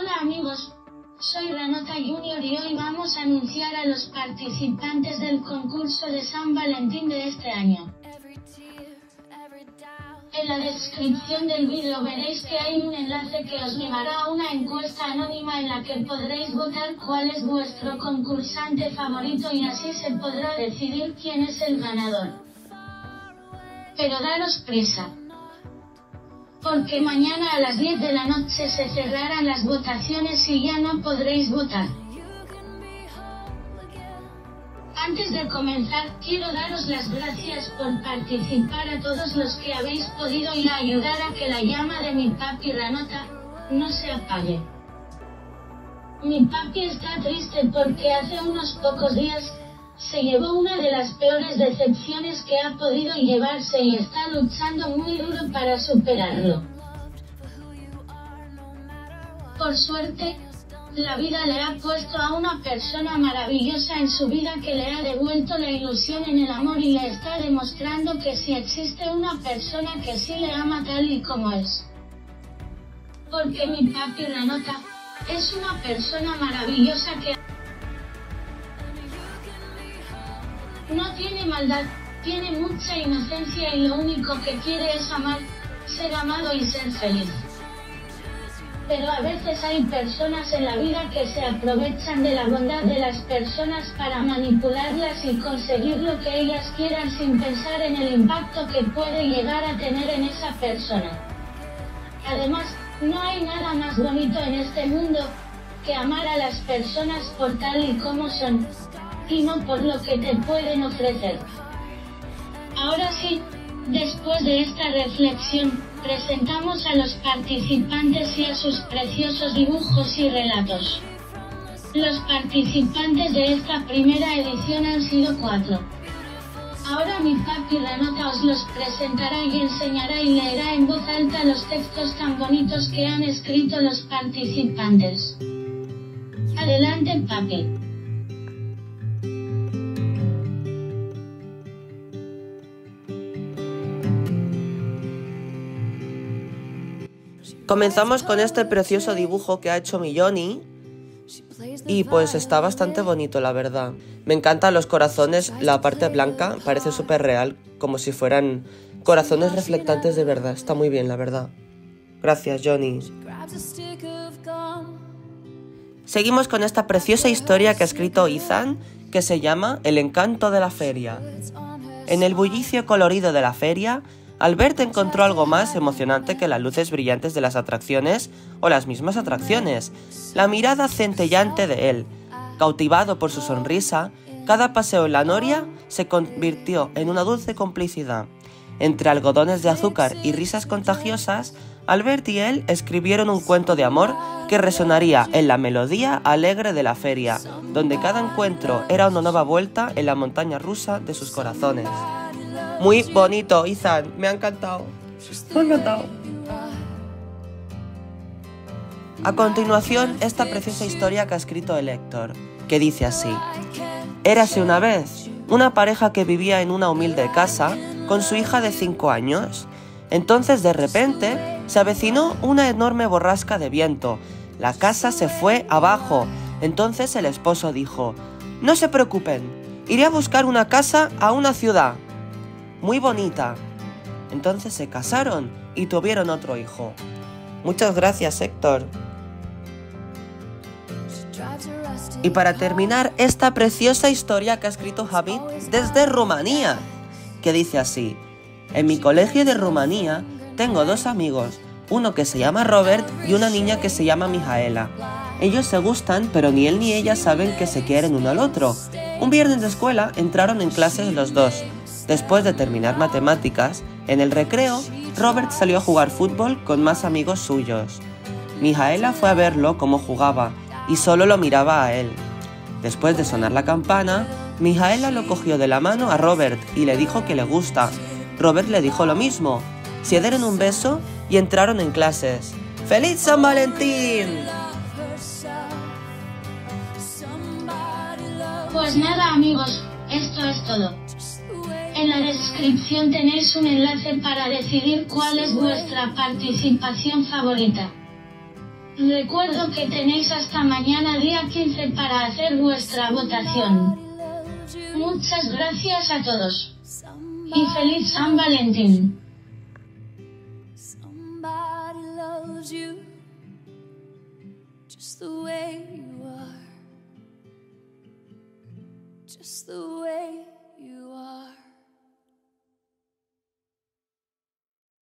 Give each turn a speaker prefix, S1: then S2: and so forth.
S1: Hola amigos, soy Ranota Junior y hoy vamos a anunciar a los participantes del concurso de San Valentín de este año. En la descripción del vídeo veréis que hay un enlace que os llevará a una encuesta anónima en la que podréis votar cuál es vuestro concursante favorito y así se podrá decidir quién es el ganador. Pero daros prisa porque mañana a las 10 de la noche se cerrarán las votaciones y ya no podréis votar. Antes de comenzar, quiero daros las gracias por participar a todos los que habéis podido a ayudar a que la llama de mi papi Ranota no se apague. Mi papi está triste porque hace unos pocos días se llevó una de las peores decepciones que ha podido llevarse y está luchando muy duro para superarlo. Por suerte, la vida le ha puesto a una persona maravillosa en su vida que le ha devuelto la ilusión en el amor y le está demostrando que si existe una persona que sí le ama tal y como es. Porque mi papi Renata es una persona maravillosa que No tiene maldad, tiene mucha inocencia y lo único que quiere es amar, ser amado y ser feliz. Pero a veces hay personas en la vida que se aprovechan de la bondad de las personas para manipularlas y conseguir lo que ellas quieran sin pensar en el impacto que puede llegar a tener en esa persona. Además, no hay nada más bonito en este mundo que amar a las personas por tal y como son, y no por lo que te pueden ofrecer. Ahora sí, después de esta reflexión, presentamos a los participantes y a sus preciosos dibujos y relatos. Los participantes de esta primera edición han sido cuatro. Ahora mi papi Ranota os los presentará y enseñará y leerá en voz alta los textos tan bonitos que han escrito los participantes. Adelante papi.
S2: Comenzamos con este precioso dibujo que ha hecho Milloni y pues está bastante bonito la verdad. Me encantan los corazones, la parte blanca parece súper real, como si fueran corazones reflectantes de verdad. Está muy bien la verdad. Gracias Johnny. Seguimos con esta preciosa historia que ha escrito Ethan que se llama El encanto de la feria. En el bullicio colorido de la feria, Albert encontró algo más emocionante que las luces brillantes de las atracciones o las mismas atracciones, la mirada centellante de él. Cautivado por su sonrisa, cada paseo en la noria se convirtió en una dulce complicidad. Entre algodones de azúcar y risas contagiosas, Albert y él escribieron un cuento de amor que resonaría en la melodía alegre de la feria, donde cada encuentro era una nueva vuelta en la montaña rusa de sus corazones. Muy bonito, Ethan. Me ha encantado. Me ha encantado. A continuación, esta preciosa historia que ha escrito el Héctor, que dice así. Érase una vez una pareja que vivía en una humilde casa con su hija de 5 años. Entonces de repente se avecinó una enorme borrasca de viento. La casa se fue abajo. Entonces el esposo dijo, no se preocupen, iré a buscar una casa a una ciudad muy bonita. Entonces se casaron y tuvieron otro hijo. Muchas gracias, Héctor. Y para terminar esta preciosa historia que ha escrito Javid desde Rumanía, que dice así, en mi colegio de Rumanía tengo dos amigos, uno que se llama Robert y una niña que se llama Mijaela. Ellos se gustan, pero ni él ni ella saben que se quieren uno al otro. Un viernes de escuela entraron en clase los dos, Después de terminar matemáticas, en el recreo, Robert salió a jugar fútbol con más amigos suyos. Mijaela fue a verlo cómo jugaba y solo lo miraba a él. Después de sonar la campana, Mijaela lo cogió de la mano a Robert y le dijo que le gusta. Robert le dijo lo mismo. Se dieron un beso y entraron en clases. ¡Feliz San Valentín!
S1: Pues nada amigos, esto es todo. En la descripción tenéis un enlace para decidir cuál es vuestra participación favorita. Recuerdo que tenéis hasta mañana día 15 para hacer vuestra votación. Muchas gracias a todos. Y feliz San Valentín.
S3: Somebody loves you just the way you are, just the way